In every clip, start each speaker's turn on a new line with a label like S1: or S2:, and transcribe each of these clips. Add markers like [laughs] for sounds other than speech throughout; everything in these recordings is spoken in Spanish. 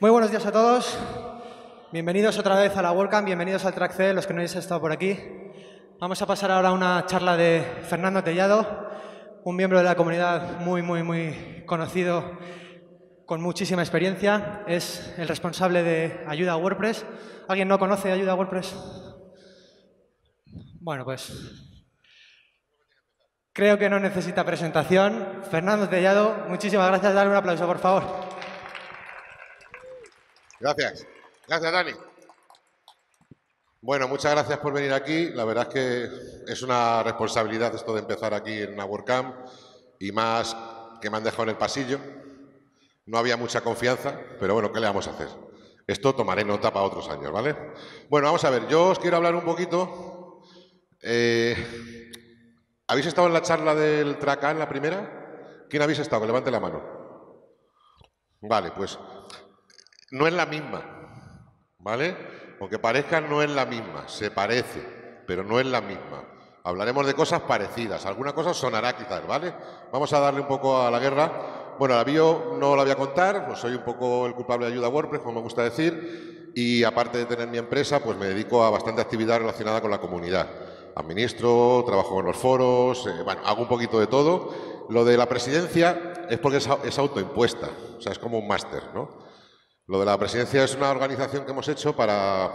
S1: Muy buenos días a todos. Bienvenidos otra vez a la WordCamp, bienvenidos al Track C, los que no habéis estado por aquí. Vamos a pasar ahora a una charla de Fernando Tellado, un miembro de la comunidad muy, muy, muy conocido, con muchísima experiencia. Es el responsable de Ayuda a WordPress. ¿Alguien no conoce Ayuda a WordPress? Bueno, pues creo que no necesita presentación. Fernando Tellado, muchísimas gracias. Dale un aplauso, por favor.
S2: Gracias. Gracias, Dani. Bueno, muchas gracias por venir aquí. La verdad es que es una responsabilidad esto de empezar aquí en una WordCamp y más que me han dejado en el pasillo. No había mucha confianza, pero bueno, ¿qué le vamos a hacer? Esto tomaré nota para otros años, ¿vale? Bueno, vamos a ver, yo os quiero hablar un poquito. Eh, ¿Habéis estado en la charla del TRACA en la primera? ¿Quién habéis estado? Que levante la mano. Vale, pues no es la misma, ¿vale? Aunque parezca, no es la misma, se parece, pero no es la misma. Hablaremos de cosas parecidas, alguna cosa sonará quizás, ¿vale? Vamos a darle un poco a la guerra. Bueno, la bio no la voy a contar, pues soy un poco el culpable de ayuda a WordPress, como me gusta decir, y aparte de tener mi empresa, pues me dedico a bastante actividad relacionada con la comunidad. Administro, trabajo con los foros, eh, bueno, hago un poquito de todo. Lo de la presidencia es porque es, es autoimpuesta, o sea, es como un máster, ¿no? Lo de la presidencia es una organización que hemos hecho para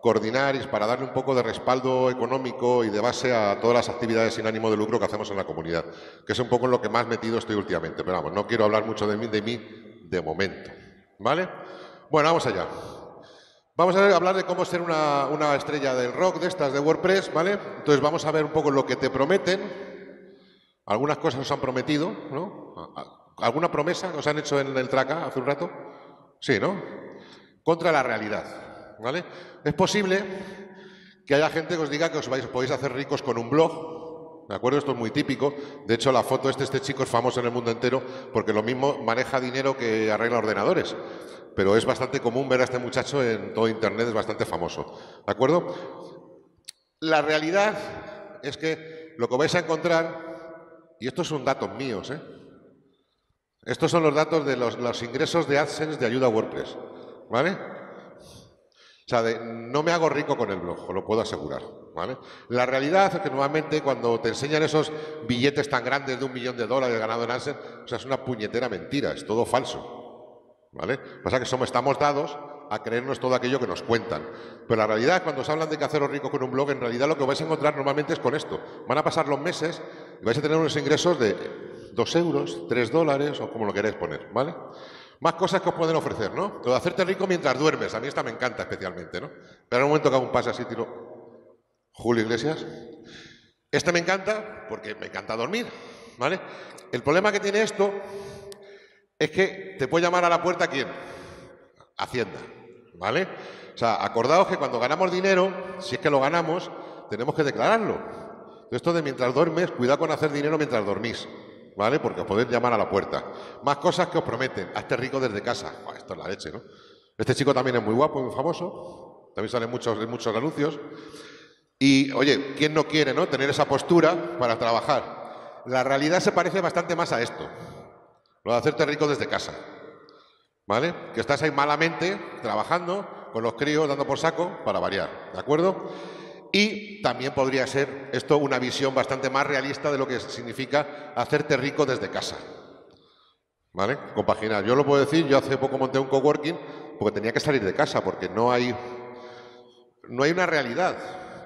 S2: coordinar y para darle un poco de respaldo económico y de base a todas las actividades sin ánimo de lucro que hacemos en la comunidad, que es un poco en lo que más metido estoy últimamente. Pero vamos, no quiero hablar mucho de mí, de mí de momento. ¿Vale? Bueno, vamos allá. Vamos a hablar de cómo ser una, estrella del rock, de estas de WordPress, ¿vale? Entonces vamos a ver un poco lo que te prometen. Algunas cosas os han prometido, ¿no? ¿Alguna promesa os han hecho en el Traca hace un rato? Sí, ¿no? Contra la realidad. ¿vale? Es posible que haya gente que os diga que os vais, podéis hacer ricos con un blog. ¿De acuerdo? Esto es muy típico. De hecho, la foto de este, este chico es famoso en el mundo entero porque lo mismo maneja dinero que arregla ordenadores. Pero es bastante común ver a este muchacho en todo Internet, es bastante famoso. ¿De acuerdo? La realidad es que lo que vais a encontrar, y estos son datos míos, ¿eh? Estos son los datos de los, ingresos de AdSense de ayuda a WordPress. ¿Vale? O sea, no me hago rico con el blog, lo puedo asegurar. ¿vale? La realidad es que normalmente cuando te enseñan esos billetes tan grandes de un millón de dólares ganado en AdSense, o sea, es una puñetera mentira, es todo falso. ¿Vale? Pasa que somos, estamos dados a creernos todo aquello que nos cuentan. Pero la realidad, cuando os hablan de que haceros rico con un blog, en realidad lo que vais a encontrar normalmente es con esto. Van a pasar los meses y vais a tener unos ingresos de dos euros, tres dólares o como lo queréis poner, ¿vale? Más cosas que os pueden ofrecer, ¿no? Lo de hacerte rico mientras duermes, a mí esta me encanta especialmente, ¿no? Pero en un momento que hago un pase así, tiro... Julio Iglesias. Este me encanta porque me encanta dormir, ¿vale? El problema que tiene esto es que te puede llamar a la puerta quién? Hacienda, ¿vale? O sea, acordaos que cuando ganamos dinero, si es que lo ganamos, tenemos que declararlo. Esto de mientras duermes, cuidado con hacer dinero mientras dormís. ¿vale? Porque os podéis llamar a la puerta. Más cosas que os prometen. Hazte rico desde casa. esto es la leche, ¿no? Este chico también es muy guapo, muy famoso. También sale muchos, muchos anuncios. Y, oye, ¿quién no quiere, no? Tener esa postura para trabajar. La realidad se parece bastante más a esto. Lo de hacerte rico desde casa. ¿Vale? Que estás ahí malamente, trabajando, con los críos, dando por saco, para variar. ¿De acuerdo? Y también podría ser esto una visión bastante más realista de lo que significa hacerte rico desde casa. ¿Vale? Compaginar. Yo lo puedo decir, yo hace poco monté un coworking porque tenía que salir de casa, porque no hay, no hay una realidad.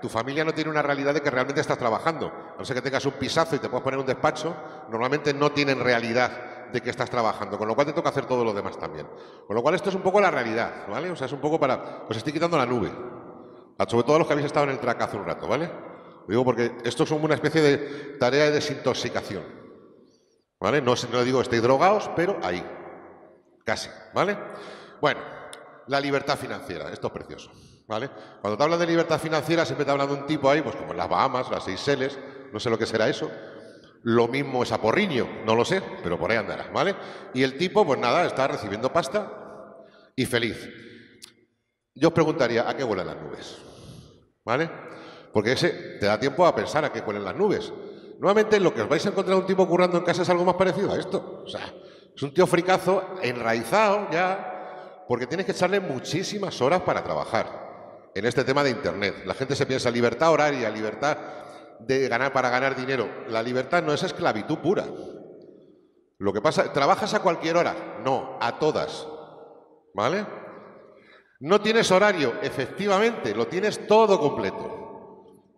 S2: Tu familia no tiene una realidad de que realmente estás trabajando. A no ser que tengas un pisazo y te puedas poner un despacho, normalmente no tienen realidad de que estás trabajando, con lo cual te toca hacer todo lo demás también. Con lo cual esto es un poco la realidad, ¿vale? O sea, es un poco para... Os estoy quitando la nube sobre todo los que habéis estado en el track hace un rato, ¿vale? Lo digo porque esto es una especie de tarea de desintoxicación. ¿Vale? No, no digo estéis drogados, pero ahí. Casi, ¿vale? Bueno, la libertad financiera, esto es precioso. ¿Vale? Cuando te hablan de libertad financiera, siempre te hablan de un tipo ahí, pues como las Bahamas, las Seychelles, no sé lo que será eso. Lo mismo es a porriño, no lo sé, pero por ahí andará, ¿vale? Y el tipo, pues nada, está recibiendo pasta y feliz. Yo os preguntaría, ¿a qué huelen las nubes? ¿Vale? Porque ese te da tiempo a pensar a qué huelen las nubes. Nuevamente, lo que os vais a encontrar un tipo currando en casa es algo más parecido a esto. O sea, es un tío fricazo, enraizado ya, Porque tienes que echarle muchísimas horas para trabajar en este tema de Internet. La gente se piensa libertad horaria, libertad de ganar para ganar dinero. La libertad no es esclavitud pura. Lo que pasa, ¿trabajas a cualquier hora? No, a todas. ¿Vale? No tienes horario, efectivamente, lo tienes todo completo.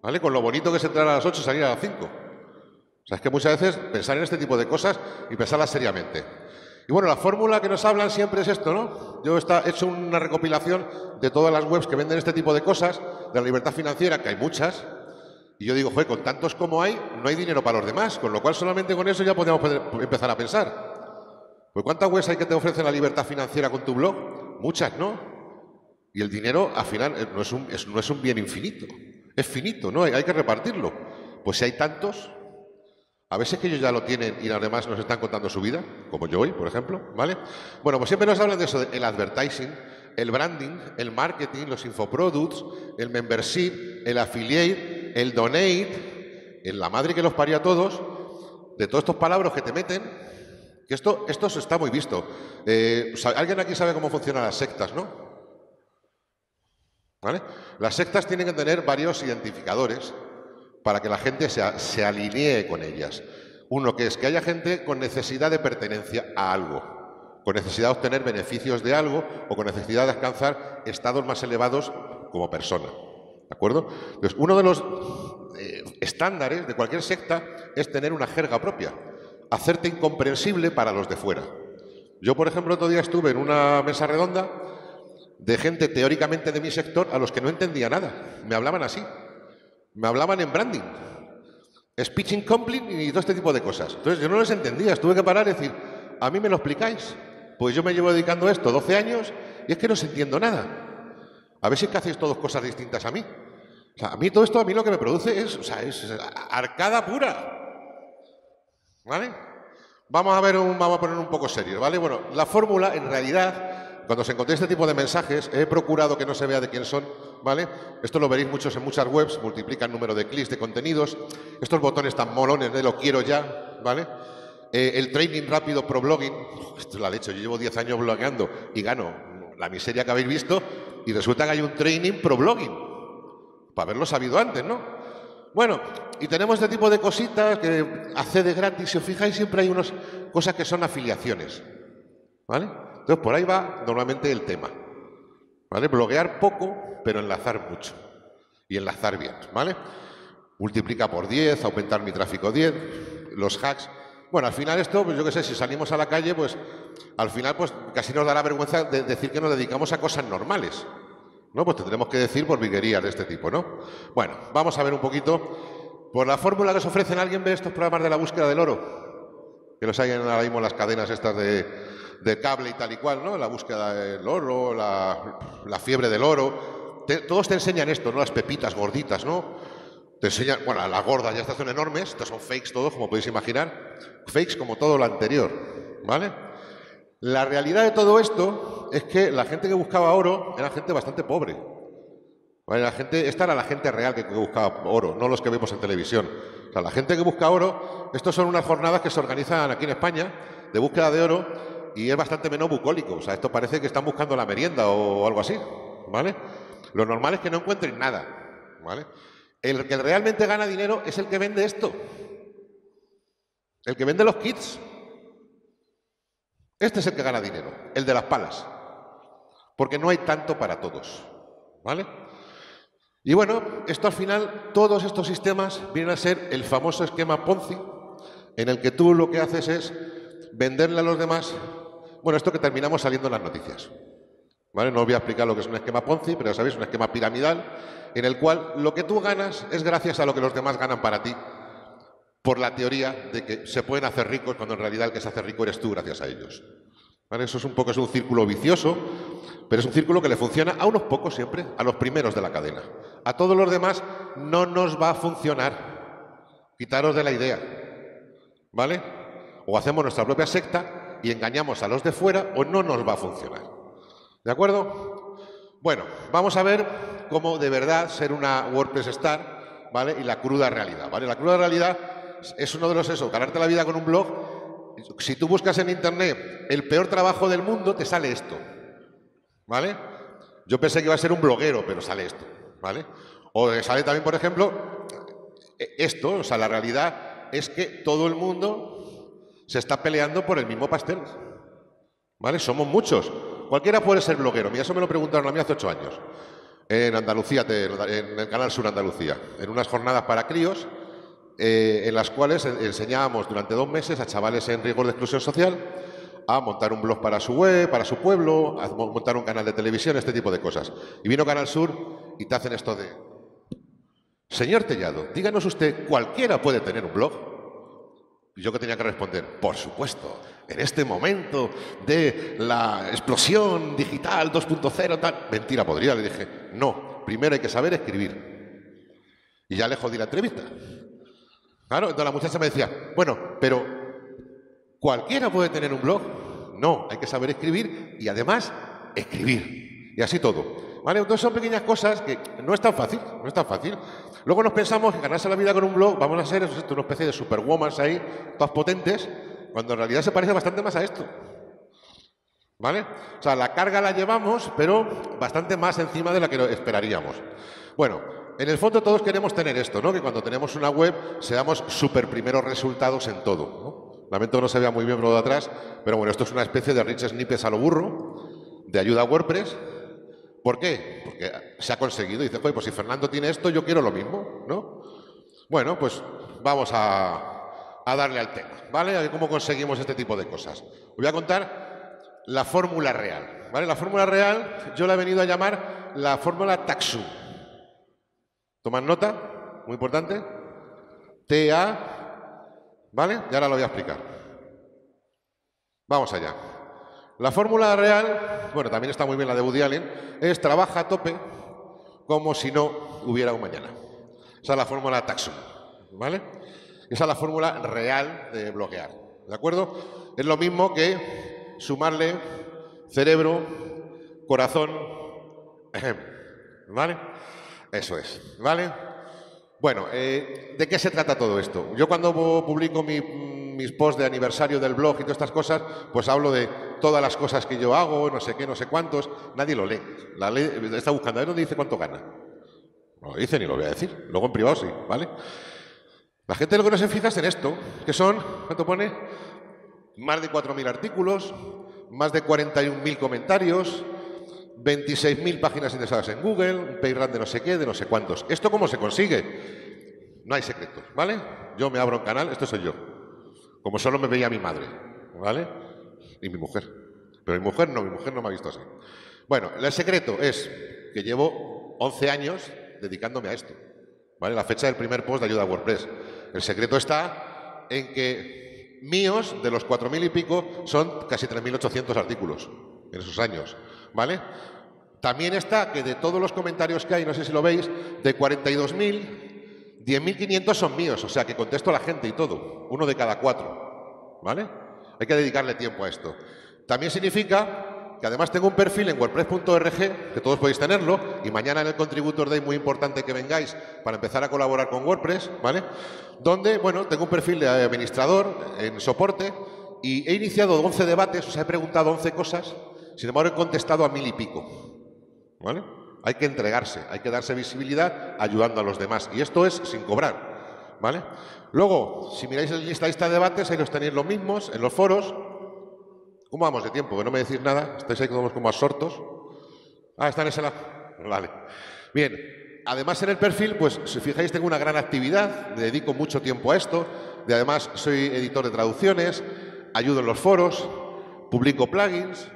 S2: ¿Vale? Con lo bonito que es entrar a las 8 y salir a las 5. O sea, es que muchas veces pensar en este tipo de cosas y pensarlas seriamente. Y bueno, la fórmula que nos hablan siempre es esto, ¿no? Yo he hecho una recopilación de todas las webs que venden este tipo de cosas, de la libertad financiera, que hay muchas, y yo digo, joder, con tantos como hay, no hay dinero para los demás, con lo cual solamente con eso ya podemos empezar a pensar. Pues ¿cuántas webs hay que te ofrecen la libertad financiera con tu blog? Muchas, ¿no? Y el dinero, al final, eh, no es un, no es un bien infinito, es finito, ¿no? Hay, hay que repartirlo. Pues si hay tantos, a veces que ellos ya lo tienen y además nos están contando su vida, como yo hoy, por ejemplo, ¿vale? Bueno, pues siempre nos hablan de eso, el advertising, el branding, el marketing, los infoproducts, el membership, el affiliate, el donate, en la madre que los parió a todos, de todos estos palabras que te meten, que esto, esto está muy visto. Eh, ¿Alguien aquí sabe cómo funcionan las sectas, no? ¿Vale? Las sectas tienen que tener varios identificadores para que la gente se, se alinee con ellas. Uno que es que haya gente con necesidad de pertenencia a algo, con necesidad de obtener beneficios de algo o con necesidad de alcanzar estados más elevados como persona. ¿De acuerdo? Entonces, uno de los eh, estándares de cualquier secta es tener una jerga propia, hacerte incomprensible para los de fuera. Yo, por ejemplo, otro día estuve en una mesa redonda de gente teóricamente de mi sector a los que no entendía nada. Me hablaban así. Me hablaban en branding, speech incomplete y todo este tipo de cosas. Entonces yo no les entendía, tuve que parar y decir, ¿a mí me lo explicáis? Pues yo me llevo dedicando esto 12 años y es que no se entiendo nada. A ver si es que hacéis todos cosas distintas a mí. O sea, a mí todo esto, a mí lo que me produce es, o sea, es arcada pura. ¿Vale? Vamos a ver, un, vamos a poner un poco serio, ¿vale? Bueno, la fórmula, en realidad, cuando se encontré este tipo de mensajes, he procurado que no se vea de quién son, ¿vale? Esto lo veréis muchos en muchas webs, multiplica el número de clics, de contenidos, estos botones tan molones de lo quiero ya, ¿vale? Eh, el training rápido pro blogging, esto es la leche, yo llevo 10 años blogueando y gano la miseria que habéis visto, y resulta que hay un training pro blogging, para haberlo sabido antes, ¿no? Bueno, y tenemos este tipo de cositas que accede gratis. Si os fijáis, siempre hay unas cosas que son afiliaciones. ¿Vale? Entonces, por ahí va normalmente el tema. ¿Vale? Bloguear poco, pero enlazar mucho. Y enlazar bien, ¿vale? Multiplica por 10, aumentar mi tráfico 10, los hacks. Bueno, al final esto, pues yo qué sé, si salimos a la calle, pues al final pues casi nos dará vergüenza de decir que nos dedicamos a cosas normales. ¿No? Pues tendremos que decir por de este tipo, ¿no? Bueno, vamos a ver un poquito. Por la fórmula que se ofrecen, ¿alguien ve estos programas de la búsqueda del oro? Que los hay ahora mismo las cadenas estas de, cable y tal y cual, ¿no? La búsqueda del oro, la, fiebre del oro. todos te enseñan esto, ¿no? Las pepitas gorditas, ¿no? Te enseñan, bueno, las gordas ya estas enormes, estas son fakes todos, como podéis imaginar. Fakes como todo lo anterior, ¿vale? La realidad de todo esto es que la gente que buscaba oro era gente bastante pobre. La gente, esta era la gente real que, buscaba oro, no los que vemos en televisión. O sea, la gente que busca oro, estos son unas jornadas que se organizan aquí en España de búsqueda de oro y es bastante menos bucólico. O sea, esto parece que están buscando la merienda o, algo así. ¿Vale? Lo normal es que no encuentren nada. ¿Vale? El que realmente gana dinero es el que vende esto. El que vende los kits. Este es el que gana dinero, el de las palas, porque no hay tanto para todos. ¿Vale? Y bueno, esto al final, todos estos sistemas vienen a ser el famoso esquema Ponzi, en el que tú lo que haces es venderle a los demás, bueno, esto que terminamos saliendo en las noticias. No os voy a explicar lo que es un esquema Ponzi, pero sabéis, un esquema piramidal, en el cual lo que tú ganas es gracias a lo que los demás ganan para ti, por la teoría de que se pueden hacer ricos cuando en realidad el que se hace rico eres tú gracias a ellos. Eso es un poco es un círculo vicioso, pero es un círculo que le funciona a unos pocos siempre, a los primeros de la cadena. A todos los demás no nos va a funcionar. Quitaros de la idea. ¿Vale? O hacemos nuestra propia secta y engañamos a los de fuera o no nos va a funcionar. ¿De acuerdo? Bueno, vamos a ver cómo de verdad ser una WordPress Star, ¿vale? Y la cruda realidad, ¿vale? La cruda realidad es uno de los eso, ganarte la vida con un blog. Si tú buscas en internet el peor trabajo del mundo, te sale esto. ¿vale? Yo pensé que iba a ser un bloguero, pero sale esto, ¿vale? O sale también, por ejemplo, e, esto, o sea, la realidad es que todo el mundo se está peleando por el mismo pastel, ¿vale? Somos muchos. Cualquiera puede ser bloguero. Mira, eso me lo preguntaron a mí hace ocho años. En Andalucía, en el Canal Sur Andalucía, en unas jornadas para críos, eh, en las cuales enseñábamos durante dos meses a chavales en riesgo de exclusión social a montar un blog para su web, para su pueblo, a montar un canal de televisión, este tipo de cosas. Y vino Canal Sur y te hacen esto de... Señor Tellado, díganos usted, ¿cualquiera puede tener un blog? Yo que tenía que responder, por supuesto, en este momento de la explosión digital 2.0, tal. Mentira podría, le dije, no, primero hay que saber escribir. Y ya le jodí la entrevista. Claro, entonces la muchacha me decía, bueno, pero ¿cualquiera puede tener un blog? No, hay que saber escribir y además escribir. Y así todo. ¿Vale? Entonces son pequeñas cosas que no es tan fácil, no es tan fácil. Luego nos pensamos que ganarse la vida con un blog vamos a ser una especie de superwoman ahí, todas potentes, cuando en realidad se parece bastante más a esto. ¿Vale? O sea, la carga la llevamos, pero bastante más encima de la que esperaríamos. Bueno, en el fondo todos queremos tener esto, ¿no? Que cuando tenemos una web seamos super primeros resultados en todo. Lamento que no se vea muy bien lo de atrás, pero bueno, esto es una especie de rich snippets a lo burro, de ayuda a WordPress, ¿Por qué? Porque se ha conseguido. Dice, pues si Fernando tiene esto, yo quiero lo mismo, ¿no? Bueno, pues vamos a, darle al tema, ¿vale? A ver cómo conseguimos este tipo de cosas. Os voy a contar la fórmula real, ¿vale? La fórmula real yo la he venido a llamar la fórmula Taxu. ¿Toman nota? Muy importante. T-A, ¿vale? Y ahora lo voy a explicar. Vamos allá. La fórmula real, bueno, también está muy bien la de Woody Allen, es trabaja a tope como si no hubiera un mañana. Esa es la fórmula Taxum, ¿vale? Esa es la fórmula real de bloquear, ¿de acuerdo? Es lo mismo que sumarle cerebro, corazón, [clears throat] ¿vale? Eso es, ¿vale? Bueno, eh, ¿de qué se trata todo esto? Yo cuando publico mis posts de aniversario del blog y todas estas cosas, pues hablo de todas las cosas que yo hago, no sé qué, no sé cuántos, nadie lo lee. La ley está buscando, a ver dónde dice cuánto gana. No lo dice ni lo voy a decir. Luego en privado sí, ¿vale? La gente lo que no se fija es en esto, que son, ¿cuánto pone? Más de 4.000 artículos, más de 41.000 comentarios, 26.000 páginas interesadas en Google, un PageRank de no sé qué, de no sé cuántos. ¿Esto cómo se consigue? No hay secretos, ¿vale? Yo me abro un canal, esto soy yo. Como solo me veía mi madre, ¿vale? Y mi mujer. Pero mi mujer no, mi mujer no me ha visto así. Bueno, el secreto es que llevo 11 años dedicándome a esto. ¿Vale? La fecha del primer post de ayuda a WordPress. El secreto está en que míos, de los 4.000 y pico, son casi 3.800 artículos en esos años. ¿vale? También está que de todos los comentarios que hay, no sé si lo veis, de 42.000, 10.500 son míos, o sea que contesto a la gente y todo, uno de cada cuatro, ¿vale? Hay que dedicarle tiempo a esto. También significa que además tengo un perfil en wordpress.org, que todos podéis tenerlo, y mañana en el Contributor Day muy importante que vengáis para empezar a colaborar con WordPress, ¿vale? Donde, bueno, tengo un perfil de administrador en soporte y he iniciado 11 debates, os he preguntado 11 cosas sin embargo, he contestado a mil y pico. ¿Vale? Hay que entregarse, hay que darse visibilidad ayudando a los demás. Y esto es sin cobrar. ¿Vale? Luego, si miráis el lista, de debates, ahí los tenéis los mismos, en los foros. ¿Cómo vamos de tiempo? Que no me decís nada. Estáis ahí como, como absortos. Ah, están en esa. Vale. Bien. Además, en el perfil, pues si fijáis, tengo una gran actividad, dedico mucho tiempo a esto. De además, soy editor de traducciones, ayudo en los foros, publico plugins,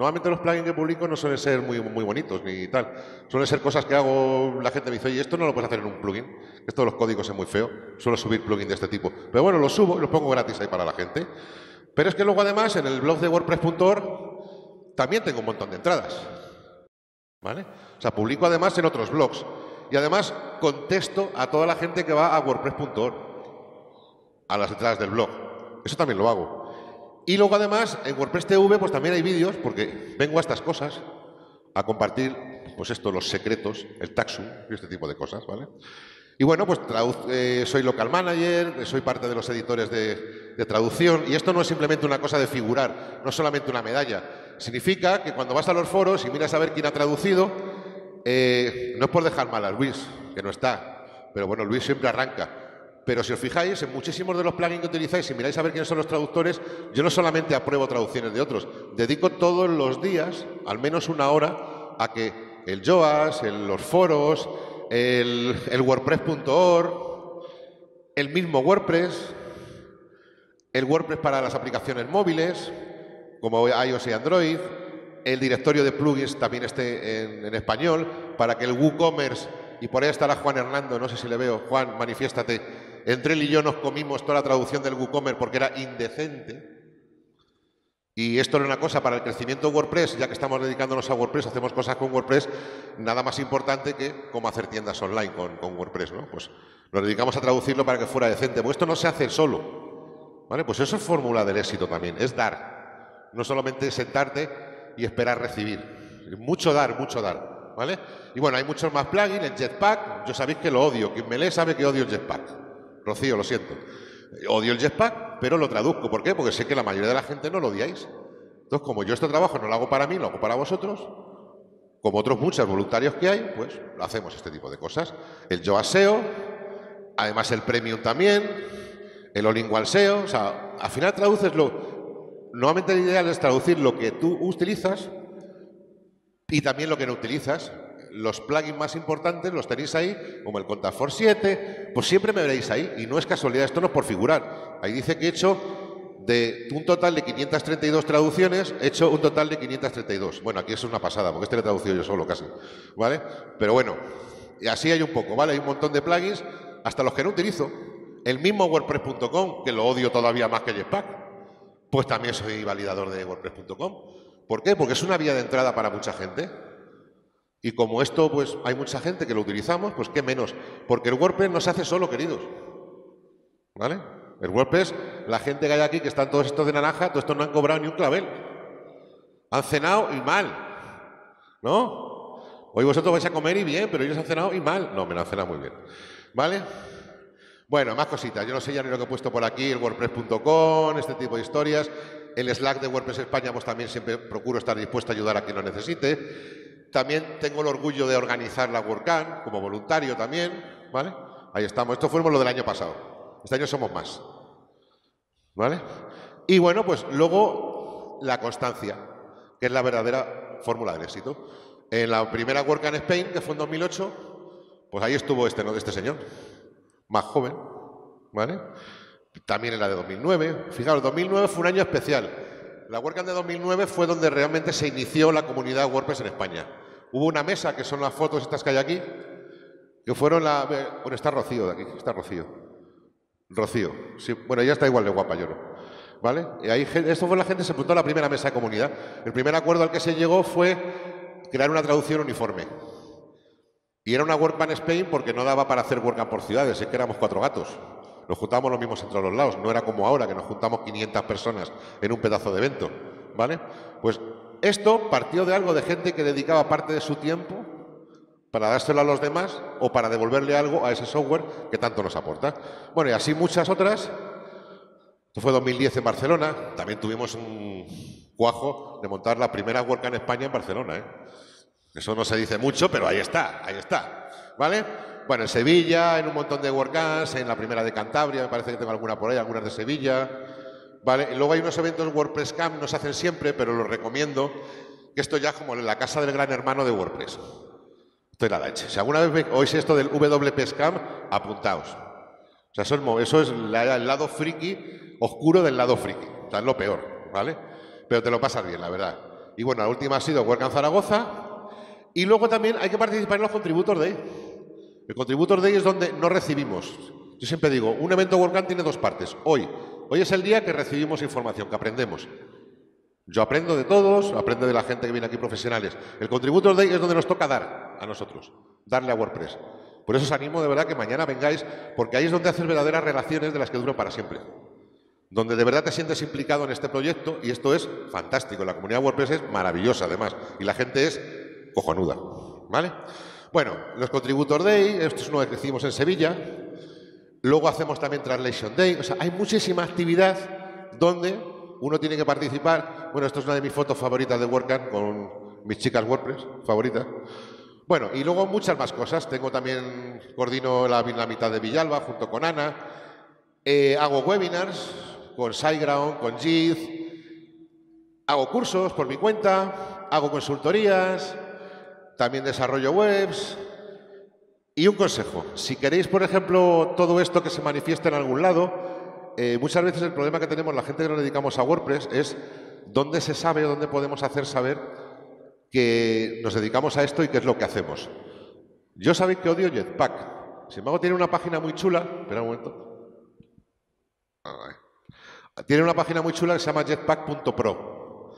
S2: Normalmente los plugins que publico no suelen ser muy, muy bonitos ni tal. Suelen ser cosas que hago, la gente me dice, oye, esto no lo puedes hacer en un plugin. Esto de los códigos es muy feo. Suelo subir plugins de este tipo. Pero bueno, los subo y los pongo gratis ahí para la gente. Pero es que luego además en el blog de WordPress.org también tengo un montón de entradas. ¿Vale? O sea, publico además en otros blogs. Y además contesto a toda la gente que va a WordPress.org, a las entradas del blog. Eso también lo hago. Y luego además en WordPress TV pues también hay vídeos porque vengo a estas cosas a compartir pues esto, los secretos, el taxum y este tipo de cosas, ¿vale? Y bueno, pues eh, soy local manager, soy parte de los editores de, traducción y esto no es simplemente una cosa de figurar, no es solamente una medalla, Significa que cuando vas a los foros y miras a ver quién ha traducido, eh, no es por dejar mal a Luis, que no está, pero bueno, Luis siempre arranca. Pero si os fijáis, en muchísimos de los plugins que utilizáis, si miráis a ver quiénes son los traductores, yo no solamente apruebo traducciones de otros, dedico todos los días, al menos una hora, a que el Joas, los foros, el, WordPress.org, el mismo WordPress, el WordPress para las aplicaciones móviles, como iOS y Android, el directorio de plugins también esté en español, para que el WooCommerce, y por ahí estará Juan Hernando, no sé si le veo, Juan, manifiéstate, entre él y yo nos comimos toda la traducción del WooCommerce porque era indecente. Y esto era una cosa para el crecimiento WordPress, ya que estamos dedicándonos a WordPress, hacemos cosas con WordPress, nada más importante que cómo hacer tiendas online con, con WordPress, ¿no? Pues nos dedicamos a traducirlo para que fuera decente. Pues esto no se hace solo, ¿vale? Pues eso es fórmula del éxito también, es dar. No solamente sentarte y esperar recibir. Mucho dar, mucho dar, ¿vale? Y bueno, hay muchos más plugins, el Jetpack, yo sabéis que lo odio, quien me lee sabe que odio el Jetpack. Rocío, lo siento. Odio el Jetpack, pero lo traduzco. ¿Por qué? Porque sé que la mayoría de la gente no lo odiáis. Entonces, como yo este trabajo no lo hago para mí, lo hago para vosotros, como otros muchos voluntarios que hay, pues hacemos este tipo de cosas. El Yoa SEO, además el Premium también, el All SEO, o sea, al final traduces lo... Nuevamente el ideal es traducir lo que tú utilizas y también lo que no utilizas los plugins más importantes los tenéis ahí, como el Contafor 7, pues siempre me veréis ahí. Y no es casualidad, esto no es por figurar. Ahí dice que he hecho de un total de 532 traducciones, he hecho un total de 532. Bueno, aquí eso es una pasada, porque este lo he traducido yo solo casi. ¿Vale? Pero bueno, y así hay un poco, ¿vale? Hay un montón de plugins, hasta los que no utilizo. El mismo WordPress.com, que lo odio todavía más que Jetpack, pues también soy validador de WordPress.com. ¿Por qué? Porque es una vía de entrada para mucha gente. Y como esto, pues hay mucha gente que lo utilizamos, pues qué menos. Porque el WordPress no se hace solo, queridos. ¿Vale? El WordPress, la gente que hay aquí, que están todos estos de naranja, todos estos no han cobrado ni un clavel. Han cenado y mal. ¿No? Hoy vosotros vais a comer y bien, pero ellos han cenado y mal. No, me lo han cenado muy bien. ¿Vale? Bueno, más cositas. Yo no sé ya ni lo que he puesto por aquí, el WordPress.com, este tipo de historias. El Slack de WordPress España, pues también siempre procuro estar dispuesto a ayudar a quien lo necesite. También tengo el orgullo de organizar la WordCamp como voluntario también, ¿vale? Ahí estamos. Esto fue lo del año pasado. Este año somos más. ¿Vale? Y bueno, pues luego la constancia, que es la verdadera fórmula del éxito. En la primera WordCamp Spain, que fue en 2008, pues ahí estuvo este, ¿no? Este señor, más joven, ¿vale? También en la de 2009. Fijaros, 2009 fue un año especial. La WordCamp de 2009 fue donde realmente se inició la comunidad WordPress en España. Hubo una mesa, que son las fotos estas que hay aquí, que fueron la... Bueno, está Rocío de aquí, está Rocío. Rocío, bueno, ya está igual de guapa, yo no. ¿Vale? Y ahí, esto fue la gente, se apuntó a la primera mesa de comunidad. El primer acuerdo al que se llegó fue crear una traducción uniforme. Y era una WordCamp Spain porque no daba para hacer WordCamp por ciudades, es que éramos cuatro gatos. Nos juntábamos los mismos entre los lados, no era como ahora que nos juntamos 500 personas en un pedazo de evento, ¿vale? Pues esto partió de algo de gente que dedicaba parte de su tiempo para dárselo a los demás o para devolverle algo a ese software que tanto nos aporta. Bueno, y así muchas otras. Esto fue 2010 en Barcelona. También tuvimos un cuajo de montar la primera WordCamp en España en Barcelona. ¿eh? Eso no se dice mucho, pero ahí está, ahí está. ¿Vale? Bueno, en Sevilla, en un montón de WordCamps, en la primera de Cantabria, me parece que tengo alguna por ahí, algunas de Sevilla. ¿Vale? Luego hay unos eventos WordPress Camp, no se hacen siempre, pero los recomiendo, que esto ya como en la casa del gran hermano de WordPress. Esto es la leche. Si alguna vez oís esto del WP Camp, apuntaos. O sea, eso es, el lado friki, oscuro del lado friki. O sea, es lo peor, ¿vale? Pero te lo pasas bien, la verdad. Y bueno, la última ha sido WordCamp Zaragoza. Y luego también hay que participar en los contributos de el Contributor Day es donde no recibimos. Yo siempre digo, un evento WordCamp tiene dos partes. Hoy, hoy es el día que recibimos información, que aprendemos. Yo aprendo de todos, aprendo de la gente que viene aquí profesionales. El Contributor Day es donde nos toca dar a nosotros, darle a WordPress. Por eso os animo de verdad que mañana vengáis, porque ahí es donde haces verdaderas relaciones de las que duran para siempre. Donde de verdad te sientes implicado en este proyecto y esto es fantástico. La comunidad WordPress es maravillosa además y la gente es cojonuda. ¿Vale? Bueno, los Contributor Day, esto es uno que hicimos en Sevilla. Luego hacemos también Translation Day. O sea, hay muchísima actividad donde uno tiene que participar. Bueno, esto es una de mis fotos favoritas de WordCamp con mis chicas WordPress favoritas. Bueno, y luego muchas más cosas. Tengo también, coordino la, mitad de Villalba junto con Ana. Eh, hago webinars con SiteGround, con JIT. Hago cursos por mi cuenta. Hago consultorías. También desarrollo webs. Y un consejo. Si queréis, por ejemplo, todo esto que se manifiesta en algún lado, eh, muchas veces el problema que tenemos la gente que nos dedicamos a WordPress es dónde se sabe o dónde podemos hacer saber que nos dedicamos a esto y qué es lo que hacemos. Yo sabéis que odio Jetpack. Sin embargo, tiene una página muy chula. Espera un momento. Tiene una página muy chula que se llama jetpack.pro.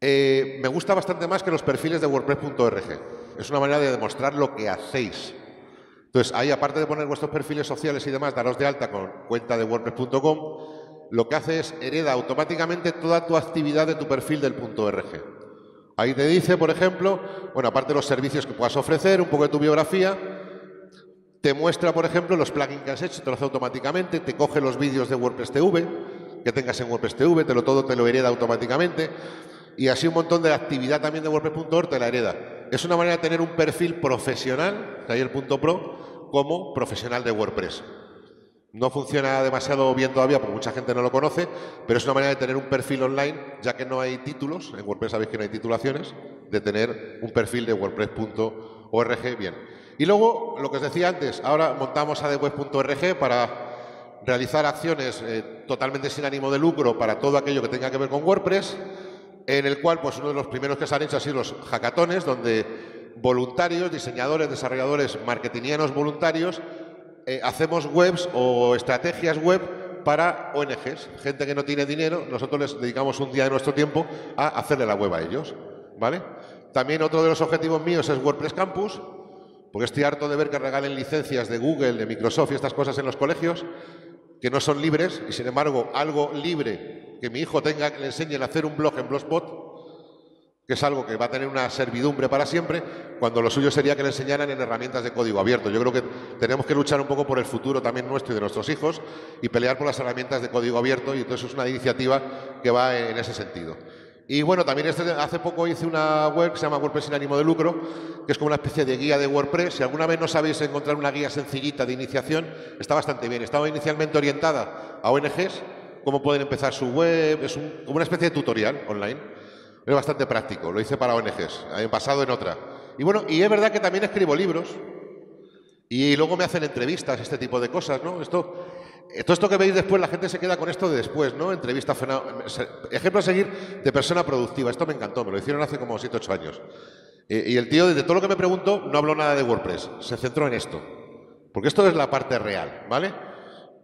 S2: Eh, me gusta bastante más que los perfiles de WordPress.org. Es una manera de demostrar lo que hacéis. Entonces, ahí, aparte de poner vuestros perfiles sociales y demás, daros de alta con cuenta de WordPress.com, lo que hace es hereda automáticamente toda tu actividad de tu perfil del .org. Ahí te dice, por ejemplo, bueno, aparte de los servicios que puedas ofrecer, un poco de tu biografía, te muestra, por ejemplo, los plugins que has hecho, te lo hace automáticamente, te coge los vídeos de WordPress TV, que tengas en WordPress TV, te lo todo te lo hereda automáticamente, y así un montón de actividad también de WordPress.org te la hereda. Es una manera de tener un perfil profesional, taller.pro, como profesional de WordPress. No funciona demasiado bien todavía porque mucha gente no lo conoce, pero es una manera de tener un perfil online, ya que no hay títulos, en WordPress sabéis que no hay titulaciones, de tener un perfil de WordPress.org bien. Y luego, lo que os decía antes, ahora montamos adweb.org para realizar acciones eh, totalmente sin ánimo de lucro para todo aquello que tenga que ver con WordPress, en el cual pues uno de los primeros que se han hecho ha sido los hackatones, donde voluntarios, diseñadores, desarrolladores, marketingianos voluntarios eh, hacemos webs o estrategias web para ONGs, gente que no tiene dinero, nosotros les dedicamos un día de nuestro tiempo a hacerle la web a ellos, ¿vale? También otro de los objetivos míos es WordPress Campus, porque estoy harto de ver que regalen licencias de Google, de Microsoft y estas cosas en los colegios, que no son libres, y sin embargo algo libre que mi hijo tenga, le enseñen a hacer un blog en Blogspot, que es algo que va a tener una servidumbre para siempre, cuando lo suyo sería que le enseñaran en herramientas de código abierto. Yo creo que tenemos que luchar un poco por el futuro también nuestro y de nuestros hijos y pelear por las herramientas de código abierto y entonces es una iniciativa que va en ese sentido. Y bueno, también este, hace poco hice una web que se llama WordPress sin ánimo de lucro, que es como una especie de guía de WordPress. Si alguna vez no sabéis encontrar una guía sencillita de iniciación, está bastante bien. Estaba inicialmente orientada a ONGs, cómo pueden empezar su web, es como una especie de tutorial online es bastante práctico, lo hice para ONGs, he pasado en otra. Y bueno, y es verdad que también escribo libros y luego me hacen entrevistas, este tipo de cosas, ¿no? Esto, todo esto que veis después, la gente se queda con esto de después, ¿no? Entrevista, ejemplo a seguir de persona productiva. Esto me encantó, me lo hicieron hace como 7 8 años. Y el tío, desde todo lo que me preguntó, no habló nada de WordPress, se centró en esto. Porque esto es la parte real, ¿vale?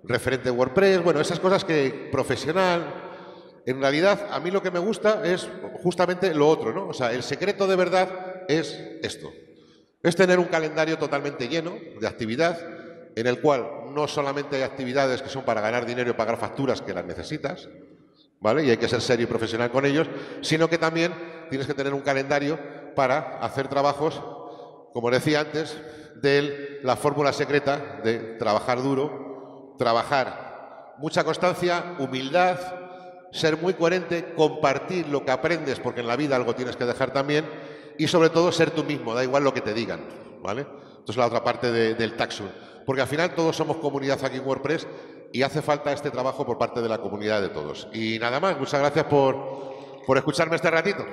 S2: Referente WordPress, bueno, esas cosas que profesional, en realidad, a mí lo que me gusta es justamente lo otro, ¿no? O sea, el secreto de verdad es esto. Es tener un calendario totalmente lleno de actividad, en el cual no solamente hay actividades que son para ganar dinero y pagar facturas que las necesitas, ¿vale? Y hay que ser serio y profesional con ellos, sino que también tienes que tener un calendario para hacer trabajos, como decía antes, de la fórmula secreta de trabajar duro, trabajar mucha constancia, humildad, ser muy coherente, compartir lo que aprendes, porque en la vida algo tienes que dejar también, y sobre todo ser tú mismo, da igual lo que te digan, ¿vale? Esto es la otra parte del Taxun. Porque al final todos somos comunidad aquí en WordPress y hace falta este trabajo por parte de la comunidad de todos. Y nada más, muchas gracias por, por escucharme este ratito.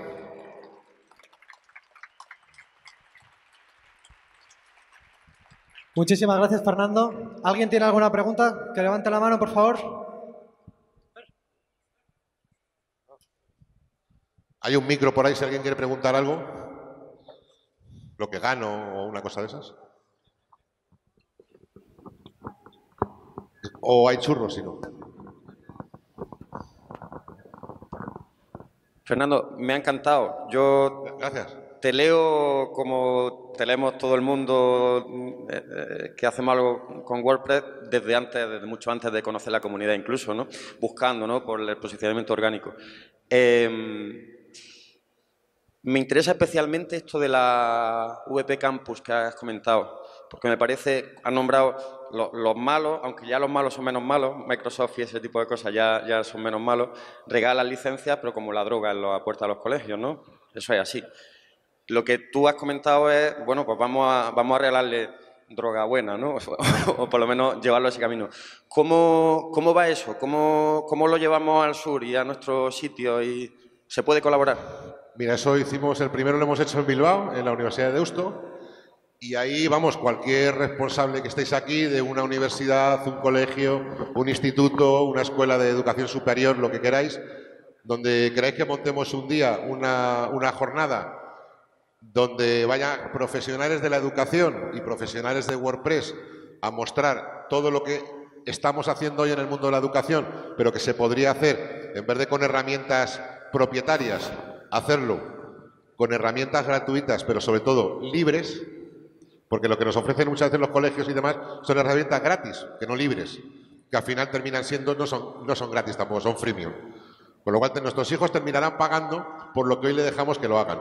S1: Muchísimas gracias, Fernando. ¿Alguien tiene alguna pregunta? Que levante la mano, por favor.
S2: ¿Hay un micro por ahí si alguien quiere preguntar algo? ¿Lo que gano o una cosa de esas? ¿O hay churros si no?
S3: Fernando, me ha encantado. Yo
S2: Gracias.
S3: Te leo como te leemos todo el mundo eh, eh, que hacemos algo con WordPress desde antes, desde mucho antes de conocer la comunidad incluso, ¿no? Buscando, ¿no? Por el posicionamiento orgánico. Em, me interesa especialmente esto de la VP Campus que has comentado. porque me parece, han nombrado los malos, aunque ya los malos son menos malos, Microsoft y ese tipo de cosas ya, ya son menos malos, regalan licencias, pero como la droga en la puerta de los colegios, ¿no? Eso es así. Lo que tú has comentado es, bueno, pues vamos a, vamos a regalarle droga buena, ¿no? [laughs] o por lo menos llevarlo a ese camino. ¿Cómo, cómo va eso? ¿Cómo, ¿Cómo, lo llevamos al sur y a nuestro sitio? y ¿Se puede colaborar?
S2: Mira, eso hicimos, el primero lo hemos hecho en Bilbao, en la Universidad de Deusto, y ahí, vamos, cualquier responsable que estéis aquí, de una universidad, un colegio, un instituto, una escuela de educación superior, lo que queráis, donde queráis que montemos un día una, una jornada donde vayan profesionales de la educación y profesionales de WordPress a mostrar todo lo que estamos haciendo hoy en el mundo de la educación, pero que se podría hacer, en vez de con herramientas propietarias, hacerlo con herramientas gratuitas, pero sobre todo libres, porque lo que nos ofrecen muchas veces los colegios y demás son herramientas gratis, que no libres, que al final terminan siendo, no son, no son gratis tampoco, son freemium. Con lo cual nuestros hijos terminarán pagando por lo que hoy le dejamos que lo hagan.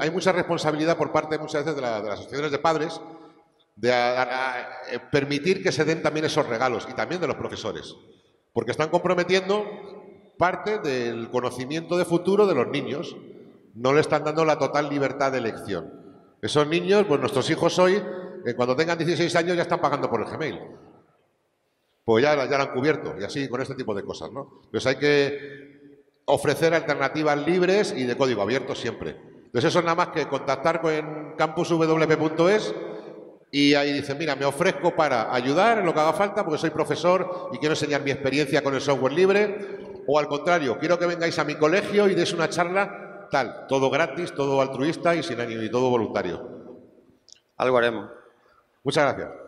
S2: hay mucha responsabilidad por parte muchas veces de, las asociaciones de padres de eh, permitir que se den también esos regalos y también de los profesores, porque están comprometiendo parte del conocimiento de futuro de los niños. No le están dando la total libertad de elección. Esos niños, pues nuestros hijos hoy, eh, cuando tengan 16 años ya están pagando por el Gmail pues ya, ya lo han cubierto, y así con este tipo de cosas, ¿no? Pues hay que ofrecer alternativas libres y de código abierto siempre. Entonces eso es nada más que contactar con campuswp.es y ahí dicen, mira, me ofrezco para ayudar en lo que haga falta porque soy profesor y quiero enseñar mi experiencia con el software libre, o al contrario, quiero que vengáis a mi colegio y deis una charla tal, todo gratis, todo altruista y sin ánimo y todo voluntario.
S3: Algo haremos.
S2: Muchas gracias.